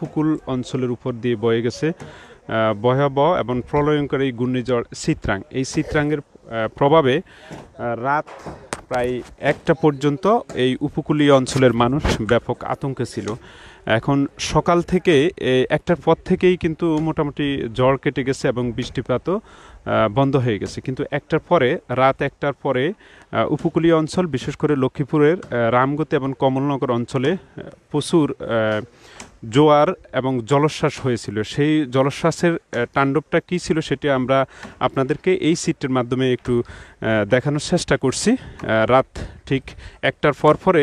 উপকূল অঞ্চলের উপর দিয়ে বয়ে গেছে ভয়াবহ এবং প্রলয়ঙ্কর এই ঘূর্ণিঝড় চিত্রাং এই চিত্রাঙ্গের প্রভাবে রাত প্রায় একটা পর্যন্ত এই উপকূলীয় অঞ্চলের মানুষ ব্যাপক আতঙ্কে ছিল। এখন সকাল থেকে একটার পর থেকেই কিন্তু মোটামুটি জ্বর কেটে গেছে এবং বৃষ্টিপাতও বন্ধ হয়ে গেছে। কিন্তু একটার পরে, রাত একটার পরে উপকূলীয় অঞ্চল, বিশেষ করে লক্ষ্মীপুরের রামগতি এবং কমলনগর অঞ্চলে প্রচুর জোয়ার এবং জলোচ্ছ্বাস হয়েছিল। সেই জলোচ্ছ্বাসের তাণ্ডবটা কী ছিল সেটি আমরা আপনাদেরকে এই সিটের মাধ্যমে একটু দেখানোর চেষ্টা করছি। রাত ঠিক একটার পর পরে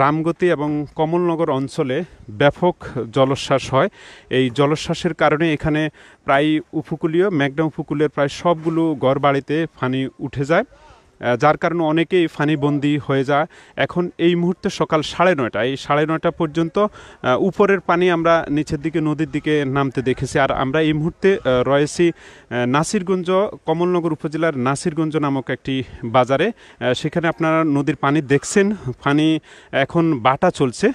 রামগতি এবং কমলনগর অঞ্চলে ব্যাপক জলোচ্ছ্বাস হয়। এই জলোচ্ছ্বাসের কারণে এখানে প্রায় উপকূলীয়, মেঘনা উপকূলের প্রায় সবগুলো ঘর বাড়িতে পানি উঠে যায়। যার কারণে অনেকেই ফানিবন্দি হয়ে যায়। এখন এই মুহূর্তে সকাল সাড়ে নয়টা, এই সাড়ে নয়টা পর্যন্ত উপরের পানি আমরা নিচের দিকে, নদীর দিকে নামতে দেখেছি। আর আমরা এই মুহূর্তে রয়েছি নাসিরগঞ্জ, কমলনগর উপজেলার নাসিরগঞ্জ নামক একটি বাজারে। সেখানে আপনারা নদীর পানি দেখছেন। পানি এখন বাটা চলছে।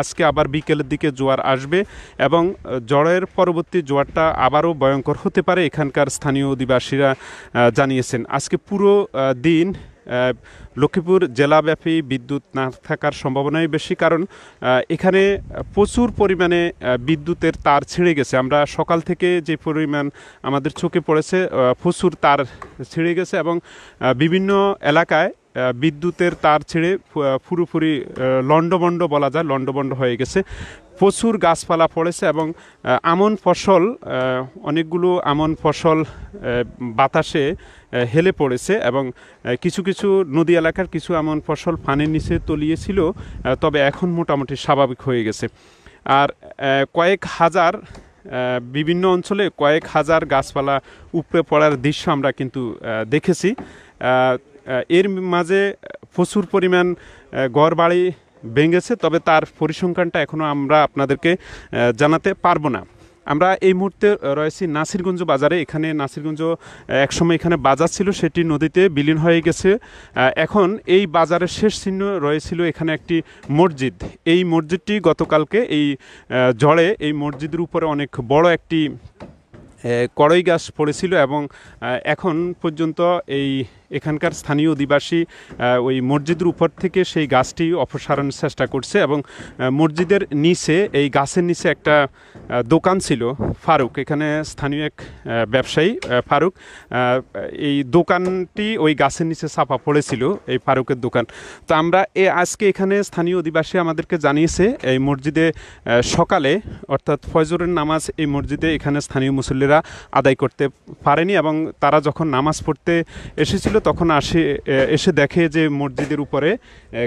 আজকে আবার বিকেলের দিকে জোয়ার আসবে এবং ঝড়ের পরবর্তী জোয়ারটা আবারও ভয়ঙ্কর হতে পারে, এখানকার স্থানীয় অধিবাসীরা জানিয়েছেন। আজকে পুরো দিন লক্ষ্মীপুর জেলাব্যাপী বিদ্যুৎ না থাকার সম্ভাবনাই বেশি কারণ এখানে প্রচুর পরিমাণে বিদ্যুতের তার ছিঁড়ে গেছে। আমরা সকাল থেকে যে পরিমাণ আমাদের চোখে পড়েছে প্রচুর তার ছিঁড়ে গেছে এবং বিভিন্ন এলাকায় বিদ্যুতের তার ছেড়ে পুরোপুরি আহ, লণ্ডভণ্ড বলা যায় লণ্ডভণ্ড হয়ে গেছে। প্রচুর গাছপালা পড়েছে এবং আমন ফসল অনেকগুলো আমন ফসল বাতাসে হেলে পড়েছে এবং কিছু কিছু নদী এলাকার কিছু আমন ফসল পানির নিচে তলিয়েছিল তবে এখন মোটামুটি স্বাভাবিক হয়ে গেছে। আর কয়েক হাজার বিভিন্ন অঞ্চলে কয়েক হাজার গাছপালা উপড়ে পড়ার দৃশ্য আমরা কিন্তু দেখেছি। এর মাঝে প্রচুর পরিমাণ গড় বাড়ি ভেঙেছে, তবে তার পরিসংখ্যানটা এখনও আমরা আপনাদেরকে জানাতে পারব না। আমরা এই মুহূর্তে রয়েছি নাসিরগঞ্জ বাজারে। এখানে নাসিরগঞ্জ একসময় এখানে বাজার ছিল, সেটি নদীতে বিলীন হয়ে গেছে। এখন এই বাজারের শেষ চিহ্ন রয়েছিল এখানে একটি মসজিদ। এই মসজিদটি গতকালকে এই ঝড়ে এই মসজিদের উপরে অনেক বড় একটি কড়ই গাছ পড়েছিল এবং এখন পর্যন্ত এই এখানকার স্থানীয় অধিবাসী ওই মসজিদের উপর থেকে সেই গাছটি অপসারণের চেষ্টা করছে এবং মসজিদের নিচে, এই গাছের নিচে একটা দোকান ছিল, ফারুক। এখানে স্থানীয় এক ব্যবসায়ী ফারুক এই দোকানটি ওই গাছের নিচে চাপা পড়েছিল, এই ফারুকের দোকান। তো আমরা এ, আজকে এখানে স্থানীয় অধিবাসী আমাদেরকে জানিয়েছে, এই মসজিদে সকালে, অর্থাৎ ফজরের নামাজ এই মসজিদে এখানে স্থানীয় মুসল্লিরা আদায় করতে পারেনি এবং তারা যখন নামাজ পড়তে এসেছিল তখন আসে এসে দেখে যে মসজিদের উপরে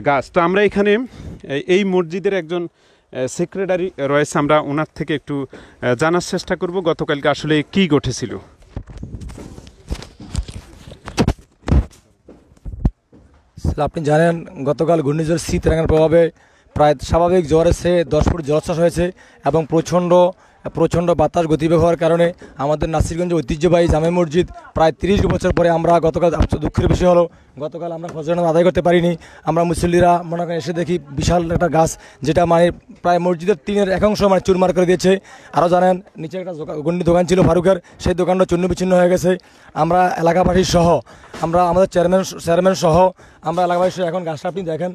গাছ। তো আমরা এখানে এই মসজিদের একজন সেক্রেটারি রয়েছে। আমরা ওনার থেকে একটু জানার চেষ্টা করব গতকালকে আসলে কি ঘটেছিল। আপনি জানেন, গতকাল ঘূর্ণিঝড় শীত রাঙার প্রভাবে প্রায় স্বাভাবিক জ্বর এসে দশ ফুট জলোচ্ছ্বাস হয়েছে এবং প্রচণ্ড প্রচণ্ড বাতাস গতিবেগ হওয়ার কারণে আমাদের নাসিরগঞ্জ ঐতিহ্যবাহী জামে মসজিদ প্রায় তিরিশ বছর পরে আমরা গতকাল দুঃখের বিষয় হলো, গতকাল আমরা ফজর নামাজ আদায় করতে পারিনি। আমরা মুসল্লিরা মনে করেন এসে দেখি বিশাল একটা গাছ যেটা মানে প্রায় মসজিদের তিনের এক অংশ মানে চুরমার করে দিয়েছে। আরও জানেন, নিচে একটা গন্ডি দোকান ছিল ফারুকের, সেই দোকানটা চূর্ণ বিচ্ছিন্ন হয়ে গেছে। আমরা এলাকাবাসী সহ, আমরা আমাদের চেয়ারম্যান চেয়ারম্যান সহ, আমরা এলাকাবাসী এখন গাছটা আপনি দেখেন।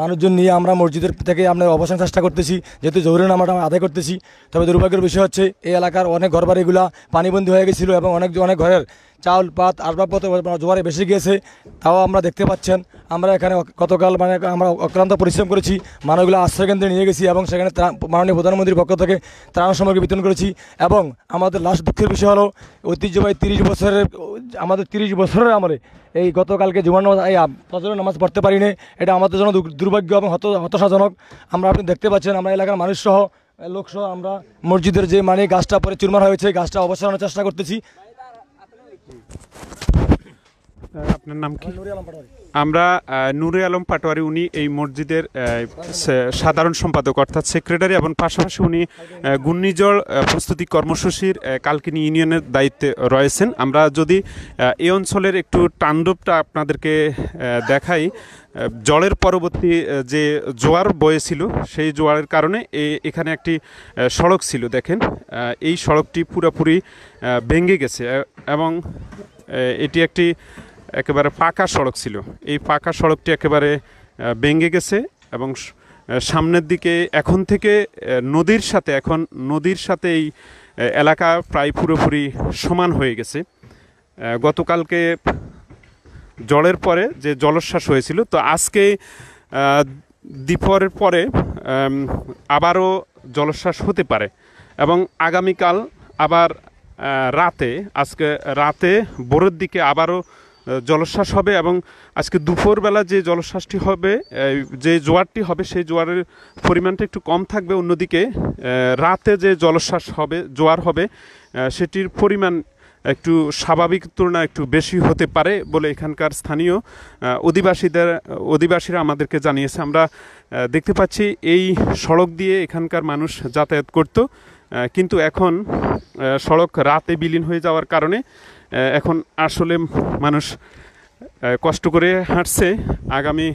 মানুষজন নিয়ে আমরা মসজিদের থেকে আমরা অবসান চেষ্টা করতেছি, যেহেতু জরুরি নামাটা আদায় করতেছি। তবে দুর্ভাগ্যের বিষয় হচ্ছে, এই এলাকার অনেক ঘরবাড়িগুলা পানিবন্দী হয়ে গেছিল এবং অনেক অনেক ঘরের চাউল পাত আসবাবপত্র জোয়ারে বেশি গিয়েছে, তাও আমরা দেখতে পাচ্ছেন। আমরা এখানে গতকাল মানে আমরা অক্লান্ত পরিশ্রম করেছি মানুষগুলো আশ্রয়কেন্দ্রে নিয়ে গেছি এবং সেখানে মাননীয় প্রধানমন্ত্রীর পক্ষ থেকে ত্রাণ সামগ্রী বিতরণ করেছি এবং আমাদের লাস্ট দুঃখের বিষয় হলো, ঐতিহ্যবাহী তিরিশ বছরের, আমাদের তিরিশ বছরের আমলে এই গতকালকে নামাজ এই ফজরের নামাজ পড়তে পারিনি। এটা আমাদের জন্য দুর- দুর্ভাগ্য এবং হত হতাশাজনক। আমরা আপনি দেখতে পাচ্ছেন, আমরা এলাকার মানুষ সহ লোকসহ আমরা মসজিদের যে মানে গাছটা পরে চুরমার হয়েছে, গাছটা অবসানের চেষ্টা করতেছি। 嗯。আপনার নাম কি? আমরা নুরে আলম পাটোয়ারি, উনি এই মসজিদের সাধারণ সম্পাদক, অর্থাৎ সেক্রেটারি এবং পাশাপাশি উনি ঘূর্ণিঝড় প্রস্তুতি কর্মসূচির কালকিনি ইউনিয়নের দায়িত্বে রয়েছেন। আমরা যদি এই অঞ্চলের একটু তাণ্ডবটা আপনাদেরকে দেখাই জলের পরবর্তী যে জোয়ার বয়েছিল সেই জোয়ারের কারণে এখানে একটি সড়ক ছিল, দেখেন। এই সড়কটি পুরোপুরি ভেঙে গেছে এবং এটি একটি একেবারে পাকা সড়ক ছিল। এই পাকা সড়কটি একেবারে ভেঙে গেছে এবং সামনের দিকে এখন থেকে নদীর সাথে, এখন নদীর সাথে এই এলাকা প্রায় পুরোপুরি সমান হয়ে গেছে। গতকালকে জলের পরে যে জলোচ্ছ্বাস হয়েছিল, তো আজকে দ্বীপরের পরে আবারও জলোচ্ছ্বাস হতে পারে এবং আগামীকাল আবার রাতে, আজকে রাতে ভোরের দিকে আবারও জলোচ্ছ্বাস হবে এবং আজকে দুপুরবেলা যে জলোচ্ছ্বাসটি হবে যে জোয়ারটি হবে, সেই জোয়ারের পরিমাণটা একটু কম থাকবে। অন্যদিকে রাতে যে জলোচ্ছ্বাস হবে, জোয়ার হবে সেটির পরিমাণ একটু স্বাভাবিক তুলনায় একটু বেশি হতে পারে বলে এখানকার স্থানীয় অধিবাসীদের, অধিবাসীরা আমাদেরকে জানিয়েছে। আমরা দেখতে পাচ্ছি এই সড়ক দিয়ে এখানকার মানুষ যাতায়াত করত কিন্তু এখন সড়ক রাতে বিলীন হয়ে যাওয়ার কারণে এখন আসলে মানুষ কষ্ট করে হাঁটছে। আগামী,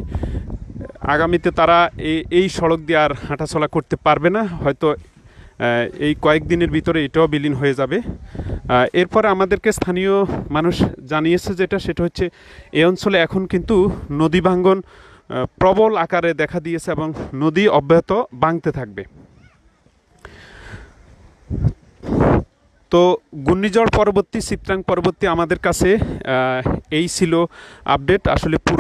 আগামীতে তারা এই এই সড়ক দিয়ে আর হাঁটাচলা করতে পারবে না। হয়তো এই কয়েকদিনের ভিতরে এটাও বিলীন হয়ে যাবে। এরপরে আমাদেরকে স্থানীয় মানুষ জানিয়েছে যেটা, সেটা হচ্ছে এই অঞ্চলে এখন কিন্তু নদী ভাঙ্গন প্রবল আকারে দেখা দিয়েছে এবং নদী অব্যাহত ভাঙতে থাকবে। তো ঘূর্ণিঝড় পরবর্তী চিত্রাং পরবর্তী আমাদের কাছে এই ছিল আপডেট আসলে পুরো